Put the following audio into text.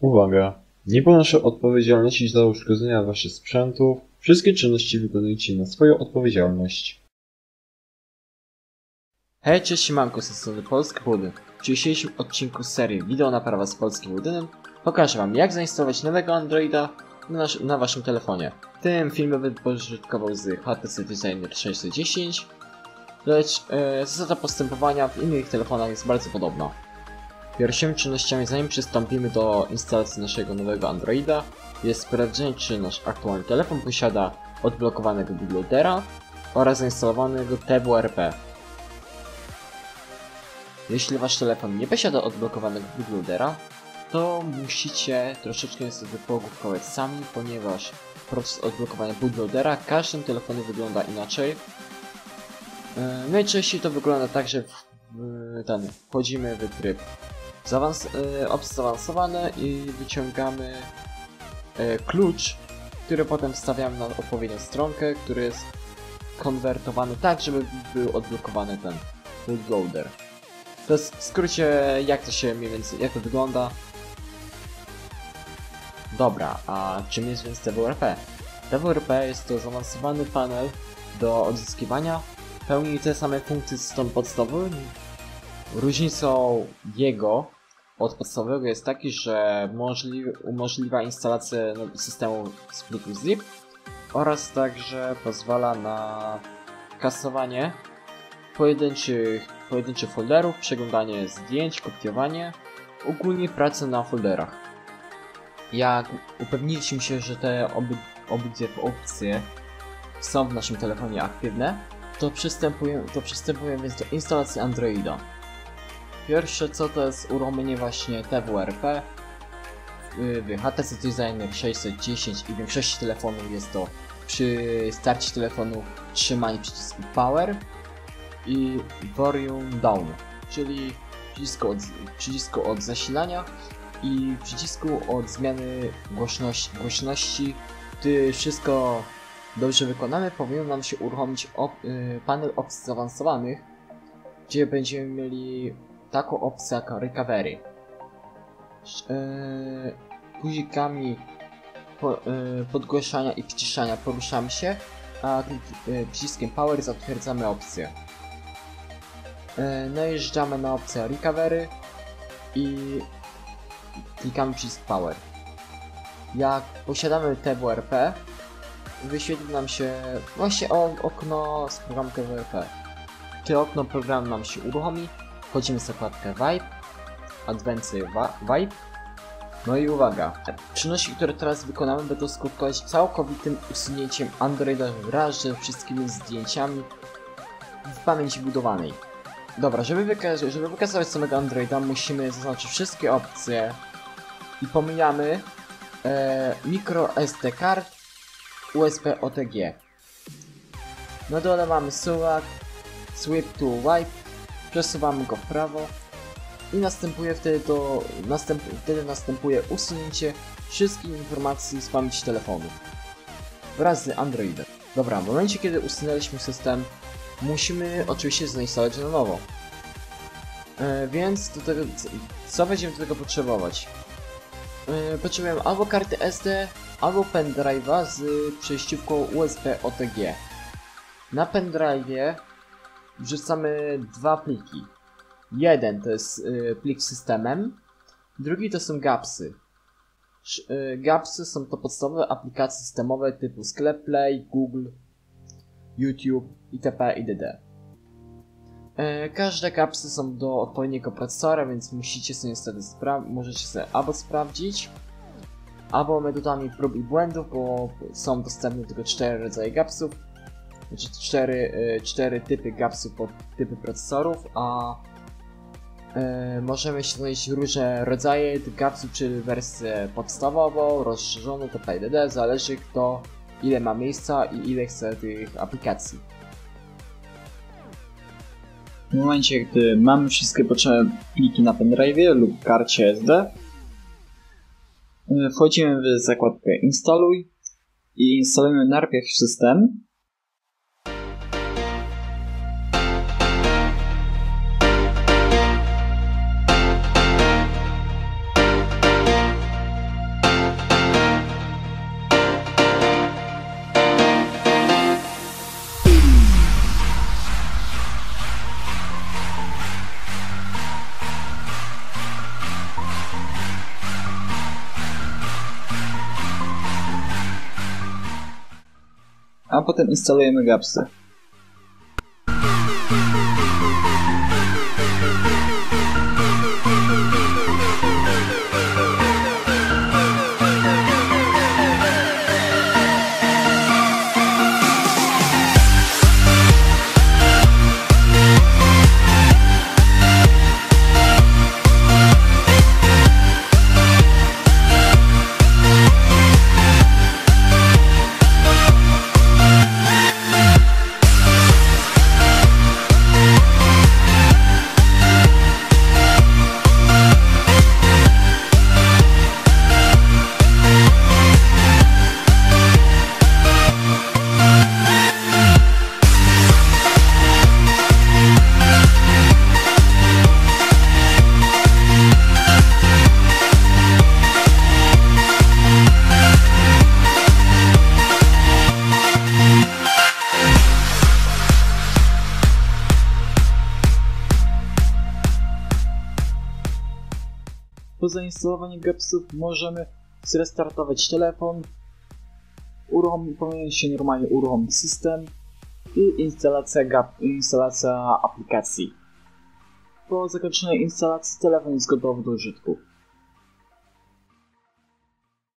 Uwaga! Nie ponoszę odpowiedzialności za uszkodzenia waszych sprzętów. Wszystkie czynności wykonujcie na swoją odpowiedzialność. Hej, cześć, siemanko, z strony Polski Budynek. W dzisiejszym odcinku serii Wideo naprawa z Polskim Budynem pokażę wam jak zainstalować nowego Androida na, na waszym telefonie. Tym filmie będę pożytkował z HTC Designer 610, lecz e, zasada postępowania w innych telefonach jest bardzo podobna. Pierwszymi czynnościami zanim przystąpimy do instalacji naszego nowego Androida jest sprawdzenie czy nasz aktualny telefon posiada odblokowanego bootloadera oraz zainstalowanego TWRP. Jeśli wasz telefon nie posiada odblokowanego bootloadera, to musicie troszeczkę niestety pogłówkować sami, ponieważ proces odblokowania bootloadera każdym telefonie wygląda inaczej. E, Najczęściej to wygląda tak, że w, w ten, wchodzimy w tryb zaawans e, opcje zaawansowane i wyciągamy e, klucz, który potem wstawiamy na odpowiednią stronkę, który jest konwertowany tak, żeby był odblokowany ten bootloader. To jest w skrócie jak to się mniej więcej, jak to wygląda. Dobra, a czym jest więc TWRP? TWRP jest to zaawansowany panel do odzyskiwania. Pełni te same funkcje z tą podstawowym. Różnicą jego od podstawowego jest taki, że możli umożliwia instalację systemu z zip oraz także pozwala na kasowanie pojedynczych, pojedynczych folderów, przeglądanie zdjęć, kopiowanie, ogólnie pracę na folderach. Jak upewniliśmy się, że te oby, obydwie opcje są w naszym telefonie aktywne, to przystępujemy, to przystępujemy więc do instalacji Androida. Pierwsze co to jest uruchomienie właśnie TWRP w HTC Designer 610 i w większości telefonów jest to przy starcie telefonu trzymanie przycisku Power i Volume Down, czyli przycisku od, przycisku od zasilania i przycisku od zmiany głośności. głośności. Gdy wszystko dobrze wykonamy, powinien nam się uruchomić op y, panel opcji zaawansowanych, gdzie będziemy mieli taką opcję jak Recovery. Yy, guzikami yy, podgłaszania i przyciszania poruszamy się, a yy, przyciskiem Power zatwierdzamy opcję. Najeżdżamy na opcję Recovery i klikamy przycisk Power. Jak posiadamy TWRP, wyświetli nam się właśnie okno z programu TWRP. To okno program nam się uruchomi, wchodzimy w zakładkę Vibe, Advanced Vibe. No i uwaga, czynności, które teraz wykonamy będą skutkować całkowitym usunięciem Androida wraz ze wszystkimi zdjęciami w pamięci budowanej. Dobra, żeby, wyka żeby wykazywać samego Androida musimy zaznaczyć wszystkie opcje i pomijamy e, micro SD card USB OTG. Na dole mamy suwak, sweep to wipe, przesuwamy go w prawo i następuje wtedy, to, następ, wtedy następuje usunięcie wszystkich informacji z pamięci telefonu wraz z Androidem. Dobra, w momencie kiedy usunęliśmy system, musimy oczywiście zainstalować na nowo. E, więc do tego, co będziemy do tego potrzebować? E, potrzebujemy albo karty SD, albo pendrive'a z przejściówką USB OTG. Na pendrive'ie wrzucamy dwa pliki. Jeden to jest y, plik systemem, drugi to są gapsy. Y, gapsy są to podstawowe aplikacje systemowe typu sklep Play, Google, YouTube itp. itd. Y, każde gapsy są do odpowiedniego procesora, więc musicie sobie niestety możecie sobie albo sprawdzić, albo metodami prób i błędów, bo są dostępne tylko cztery rodzaje gapsów znaczy cztery, e, cztery typy gapsów pod typy procesorów, a e, możemy znaleźć różne rodzaje tych gapsów, czy wersję podstawową, rozszerzoną, TPDD, zależy kto ile ma miejsca i ile chce tych aplikacji. W momencie, gdy mamy wszystkie potrzebne pliki na pendrive lub karcie SD, e, wchodzimy w zakładkę instaluj i instalujemy najpierw system, a potem instalujemy Gapsy. Po zainstalowaniu Gapsów możemy zrestartować telefon, uruchom, powinien się normalnie uruchomić system i instalacja, gap, instalacja aplikacji. Po zakończeniu instalacji telefon jest gotowy do użytku.